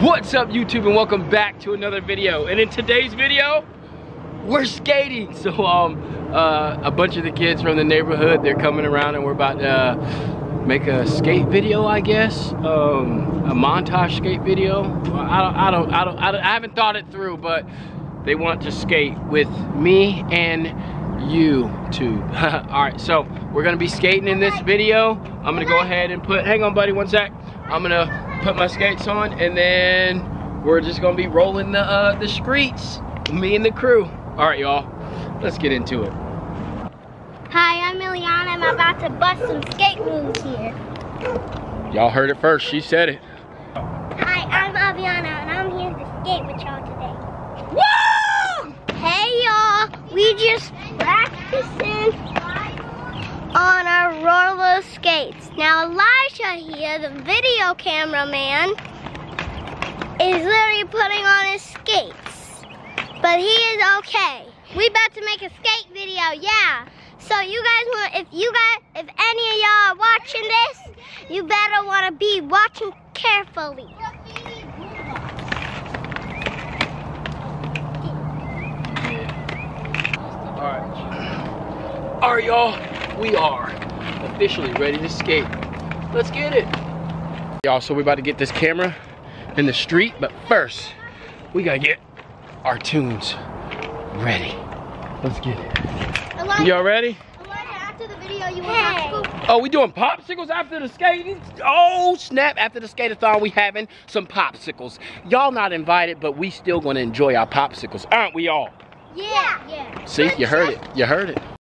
What's up YouTube and welcome back to another video. And in today's video, we're skating. So um, uh, a bunch of the kids from the neighborhood, they're coming around and we're about to uh, make a skate video, I guess. Um, a montage skate video. I don't, I don't, I don't, I don't, I haven't thought it through, but they want to skate with me and YouTube. All right, so we're gonna be skating in this video. I'm gonna go ahead and put, hang on buddy, one sec. I'm gonna put my skates on and then we're just gonna be rolling the, uh, the streets, me and the crew. All right, y'all, let's get into it. Hi, I'm Ileana. I'm about to bust some skate moves here. Y'all heard it first, she said it. Hi, I'm Aviana, and I'm here to skate with y'all today. Woo! Hey, y'all. We just practicing on our roller skates. Now, Here, the video cameraman, is literally putting on his skates. But he is okay. We about to make a skate video, yeah. So you guys want, if you guys, if any of y'all are watching this, you better want to be watching carefully. All right. All right, y'all, we are officially ready to skate. Let's get it. Y'all, so we're about to get this camera in the street, but first, we gotta get our tunes ready. Let's get it. Y'all ready? after video, you Oh, we doing popsicles after the skating? Oh, snap. After the skate-a-thon, we having some popsicles. Y'all not invited, but we still gonna enjoy our popsicles, aren't we all? Yeah. Yeah. See, you heard it. You heard it.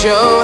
show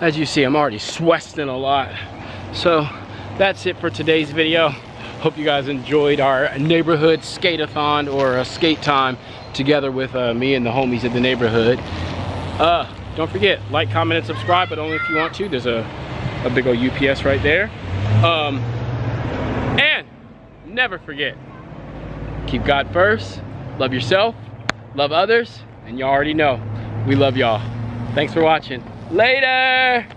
as you see, I'm already sweating a lot. So that's it for today's video. Hope you guys enjoyed our neighborhood skate-a-thon or a skate time together with uh, me and the homies of the neighborhood. Uh, don't forget, like, comment, and subscribe, but only if you want to. There's a, a big old UPS right there. Um, and never forget, keep God first, love yourself, love others, and y'all already know, we love y'all. Thanks for watching. Later!